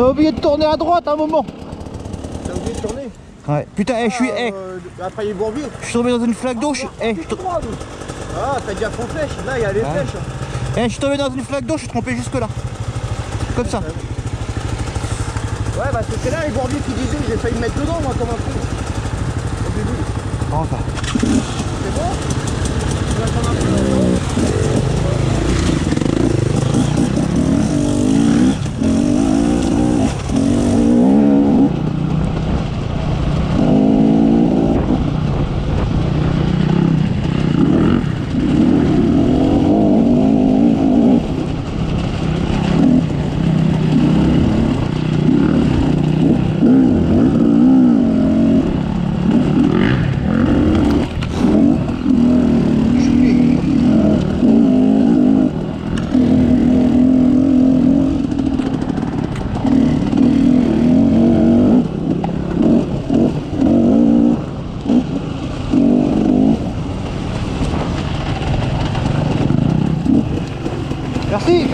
oublié de tourner à droite à un moment. T'as oublié de tourner Ouais. Putain, eh, je suis. eh, Euh, Après les Bourbier. je suis tombé dans une flaque d'eau. je- Eh, je. Ah, t'as déjà fond flèche. Là, il y a les Ouais. flèches. eh, je suis tombé dans une flaque d'eau, je suis trompé jusque là. Comme ça. Ouais, bah c'était là les Bourbier qui disaient, j'ai failli me mettre dedans, moi, comme un con. Au début. Enfin. ты!